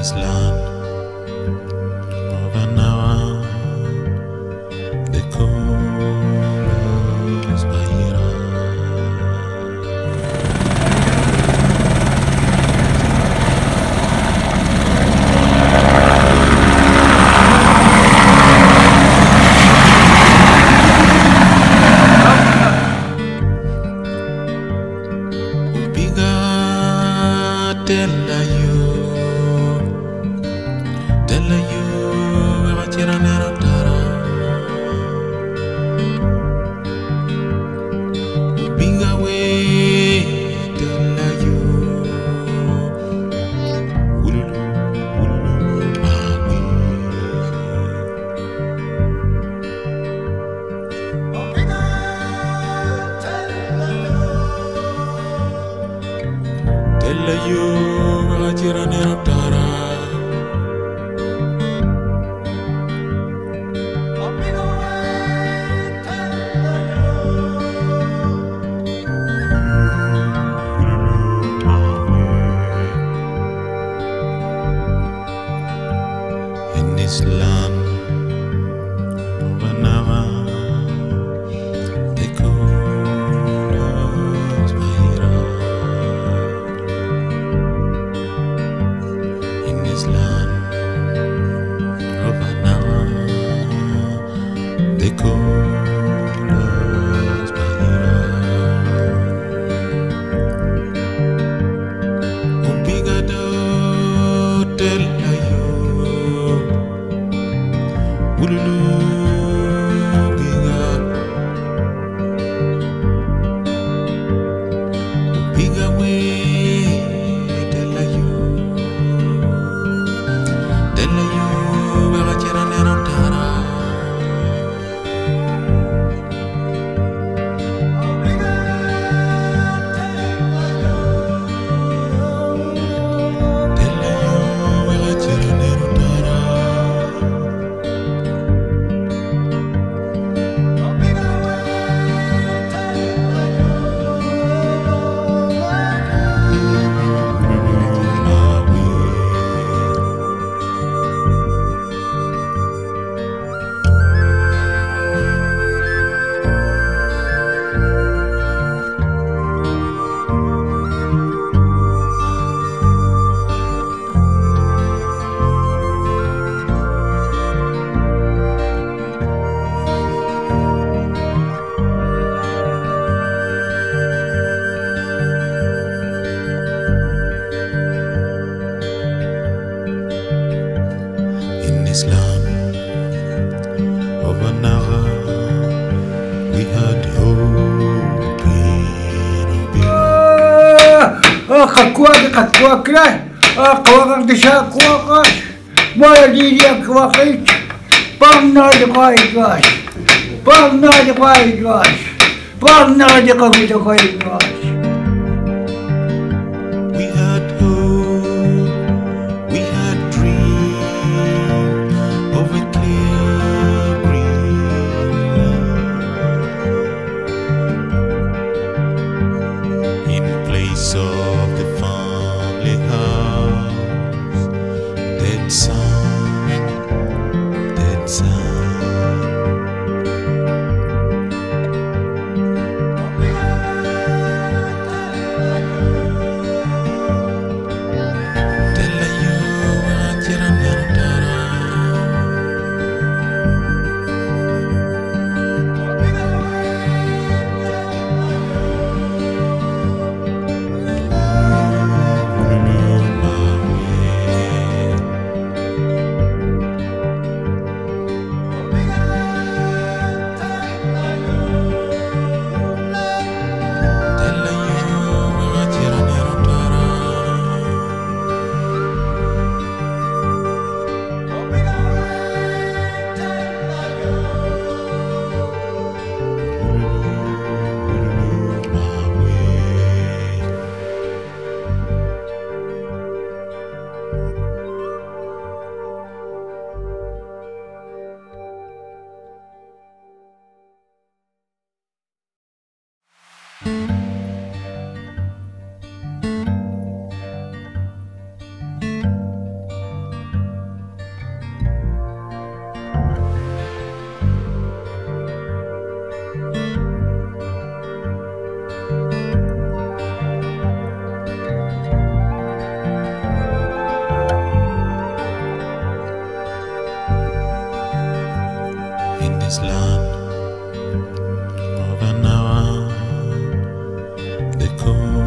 Islam. الليو أجرني ربنا قواد قد قوكله آه، قواد دشا قوقاش ما يجي قوقيت برنا دقاي قاش برنا دقاي قاش برنا دقاي قاش they comes.